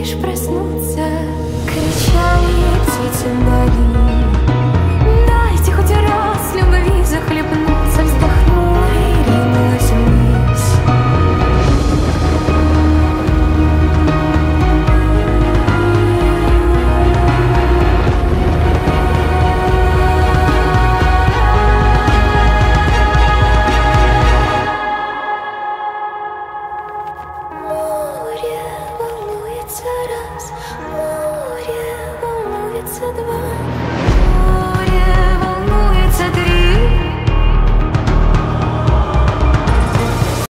лишь проснуться us.